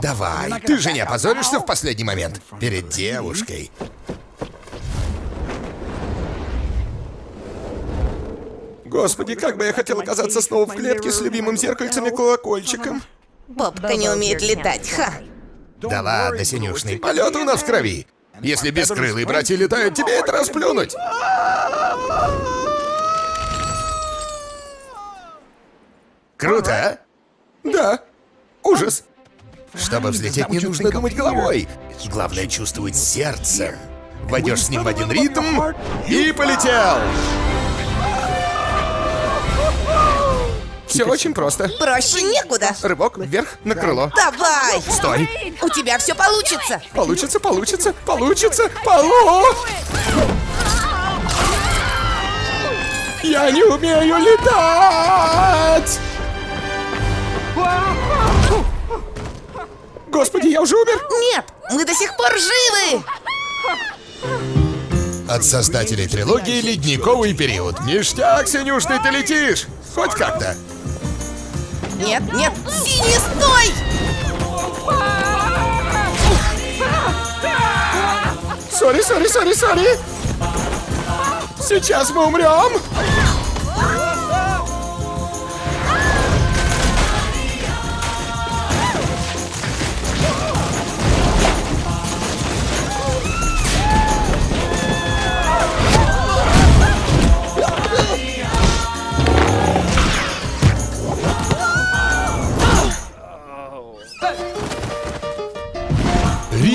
Давай, ты же не опозоришься в последний момент перед девушкой. Господи, как бы я хотел оказаться снова в клетке с любимым зеркальцем и колокольчиком. Попка не умеет летать, ха. Да ладно, синюшный, полет у нас в крови. Если бескрылые братья летают, тебе это расплюнуть. Круто, а? Да. Ужас. Чтобы взлететь, не нужно думать головой. Главное чувствовать сердцем. Войдешь с ним в один ритм и полетел. Все очень просто. Проще некуда. Рывок вверх на крыло. Давай! Стой. У тебя все получится. Получится, получится, получится, полу! Я не умею летать! Я уже умер! Нет, мы до сих пор живы. От создателей трилогии «Ледниковый период». Ништяк, синюшный, ты летишь! Хоть как-то. Нет, нет, синий, стой! Сори, сори, сори, сори! Сейчас мы умрем!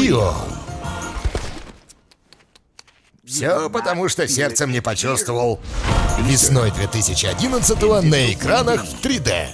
Рио. Все потому, что сердцем не почувствовал. Весной 2011 на экранах в 3D.